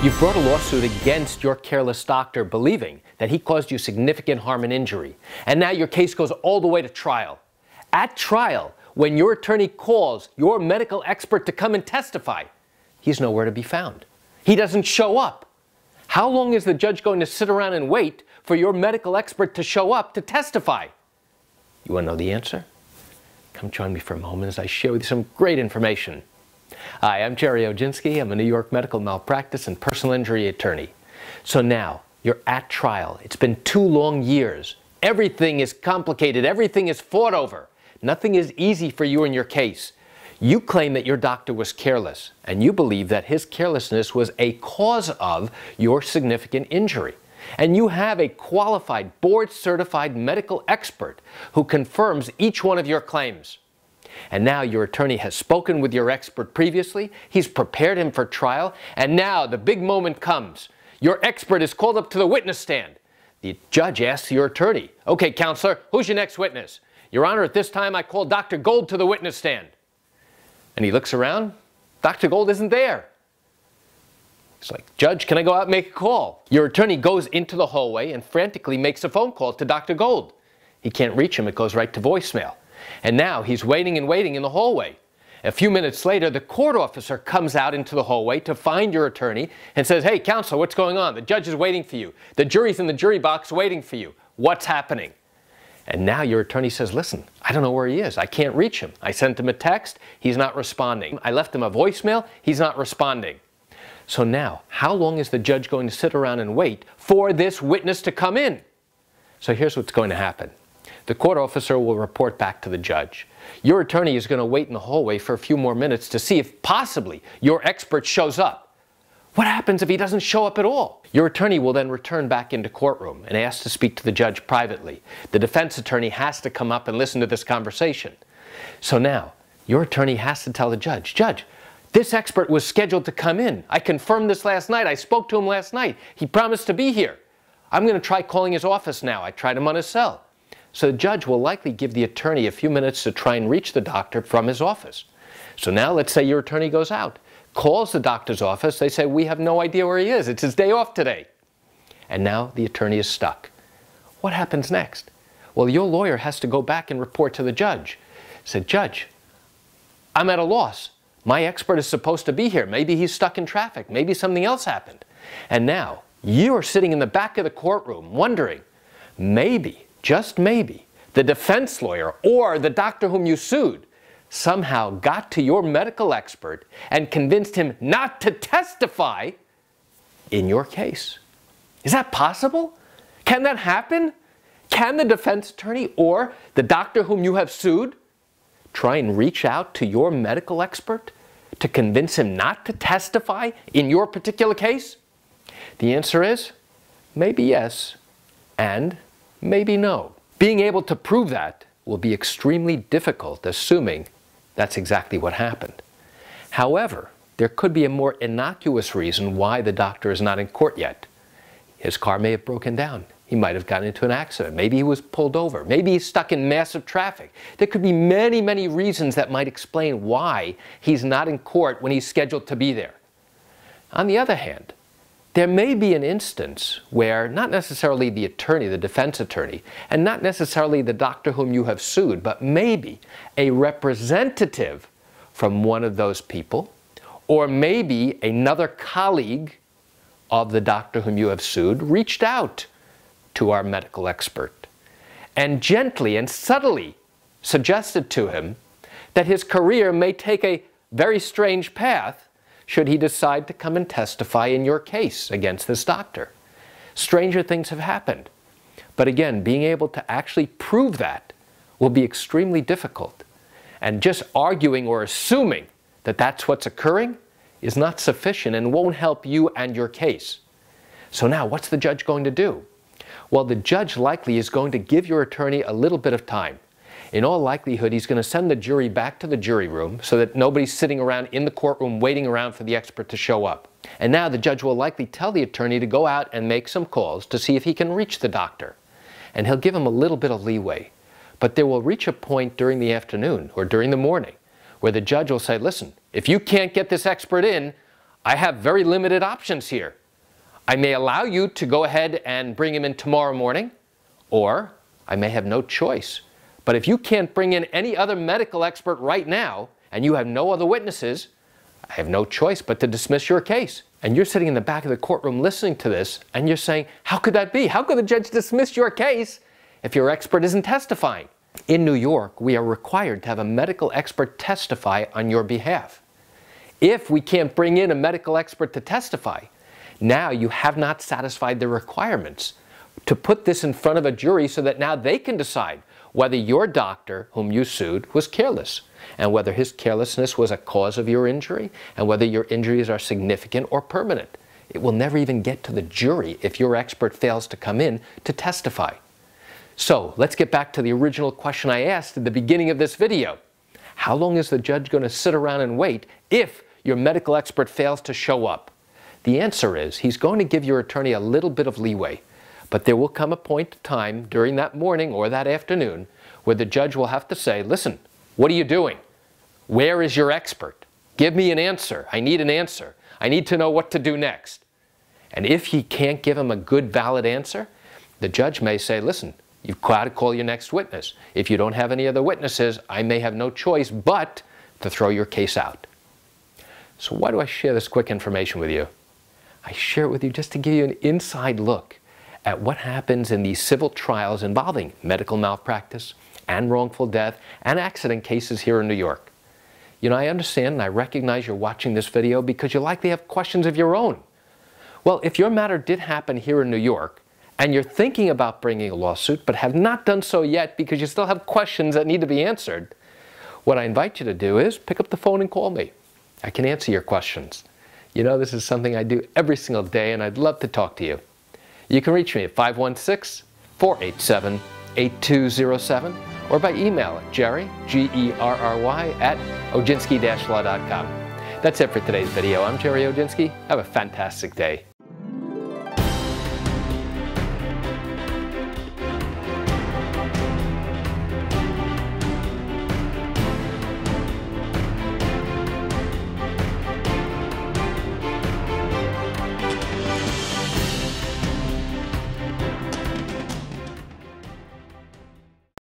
You brought a lawsuit against your careless doctor, believing that he caused you significant harm and injury. And now your case goes all the way to trial. At trial, when your attorney calls your medical expert to come and testify, he's nowhere to be found. He doesn't show up. How long is the judge going to sit around and wait for your medical expert to show up to testify? You want to know the answer? Come join me for a moment as I share with you some great information. Hi, I'm Gerry Oginski. I'm a New York medical malpractice and personal injury attorney. So now, you're at trial. It's been two long years. Everything is complicated. Everything is fought over. Nothing is easy for you in your case. You claim that your doctor was careless, and you believe that his carelessness was a cause of your significant injury. And you have a qualified, board certified medical expert who confirms each one of your claims. And now your attorney has spoken with your expert previously, he's prepared him for trial, and now the big moment comes. Your expert is called up to the witness stand. The judge asks your attorney, Okay, counselor, who's your next witness? Your Honor, at this time I call Dr. Gold to the witness stand. And he looks around. Dr. Gold isn't there. He's like, Judge, can I go out and make a call? Your attorney goes into the hallway and frantically makes a phone call to Dr. Gold. He can't reach him, it goes right to voicemail. And now he's waiting and waiting in the hallway. A few minutes later, the court officer comes out into the hallway to find your attorney and says, Hey, counselor, what's going on? The judge is waiting for you. The jury's in the jury box waiting for you. What's happening? And now your attorney says, Listen, I don't know where he is. I can't reach him. I sent him a text. He's not responding. I left him a voicemail. He's not responding. So now, how long is the judge going to sit around and wait for this witness to come in? So here's what's going to happen. The court officer will report back to the judge. Your attorney is going to wait in the hallway for a few more minutes to see if possibly your expert shows up. What happens if he doesn't show up at all? Your attorney will then return back into courtroom and ask to speak to the judge privately. The defense attorney has to come up and listen to this conversation. So now, your attorney has to tell the judge, Judge, this expert was scheduled to come in. I confirmed this last night. I spoke to him last night. He promised to be here. I'm going to try calling his office now. I tried him on his cell. So the judge will likely give the attorney a few minutes to try and reach the doctor from his office. So now let's say your attorney goes out, calls the doctor's office. They say, We have no idea where he is. It's his day off today. And now the attorney is stuck. What happens next? Well, your lawyer has to go back and report to the judge. Say, Judge, I'm at a loss. My expert is supposed to be here. Maybe he's stuck in traffic. Maybe something else happened. And now you are sitting in the back of the courtroom wondering, maybe, just maybe, the defense lawyer or the doctor whom you sued somehow got to your medical expert and convinced him not to testify in your case. Is that possible? Can that happen? Can the defense attorney or the doctor whom you have sued try and reach out to your medical expert to convince him not to testify in your particular case? The answer is maybe yes and maybe no. Being able to prove that will be extremely difficult, assuming that's exactly what happened. However, there could be a more innocuous reason why the doctor is not in court yet. His car may have broken down. He might have gotten into an accident. Maybe he was pulled over. Maybe he's stuck in massive traffic. There could be many, many reasons that might explain why he's not in court when he's scheduled to be there. On the other hand, there may be an instance where not necessarily the attorney, the defense attorney, and not necessarily the doctor whom you have sued, but maybe a representative from one of those people, or maybe another colleague of the doctor whom you have sued reached out to our medical expert and gently and subtly suggested to him that his career may take a very strange path should he decide to come and testify in your case against this doctor. Stranger things have happened. But again, being able to actually prove that will be extremely difficult. And just arguing or assuming that that's what's occurring is not sufficient and won't help you and your case. So now, what's the judge going to do? Well, the judge likely is going to give your attorney a little bit of time. In all likelihood, he's going to send the jury back to the jury room so that nobody's sitting around in the courtroom waiting around for the expert to show up. And now the judge will likely tell the attorney to go out and make some calls to see if he can reach the doctor. And he'll give him a little bit of leeway. But there will reach a point during the afternoon or during the morning where the judge will say, listen, if you can't get this expert in, I have very limited options here. I may allow you to go ahead and bring him in tomorrow morning, or I may have no choice. But if you can't bring in any other medical expert right now, and you have no other witnesses, I have no choice but to dismiss your case. And you're sitting in the back of the courtroom listening to this, and you're saying, How could that be? How could the judge dismiss your case if your expert isn't testifying? In New York, we are required to have a medical expert testify on your behalf. If we can't bring in a medical expert to testify, now you have not satisfied the requirements to put this in front of a jury so that now they can decide whether your doctor, whom you sued, was careless, and whether his carelessness was a cause of your injury, and whether your injuries are significant or permanent. It will never even get to the jury if your expert fails to come in to testify. So let's get back to the original question I asked at the beginning of this video. How long is the judge going to sit around and wait if your medical expert fails to show up? The answer is he's going to give your attorney a little bit of leeway. But there will come a point in time during that morning or that afternoon where the judge will have to say, listen, what are you doing? Where is your expert? Give me an answer. I need an answer. I need to know what to do next. And if he can't give him a good, valid answer, the judge may say, listen, you've got to call your next witness. If you don't have any other witnesses, I may have no choice but to throw your case out. So why do I share this quick information with you? I share it with you just to give you an inside look at what happens in these civil trials involving medical malpractice and wrongful death and accident cases here in New York. You know, I understand and I recognize you're watching this video because you likely have questions of your own. Well, if your matter did happen here in New York and you're thinking about bringing a lawsuit but have not done so yet because you still have questions that need to be answered, what I invite you to do is pick up the phone and call me. I can answer your questions. You know, this is something I do every single day and I'd love to talk to you. You can reach me at 516 487 8207 or by email at gerry, G-E-R-R-Y, at oginski-law.com. That's it for today's video. I'm Gerry Oginski. Have a fantastic day.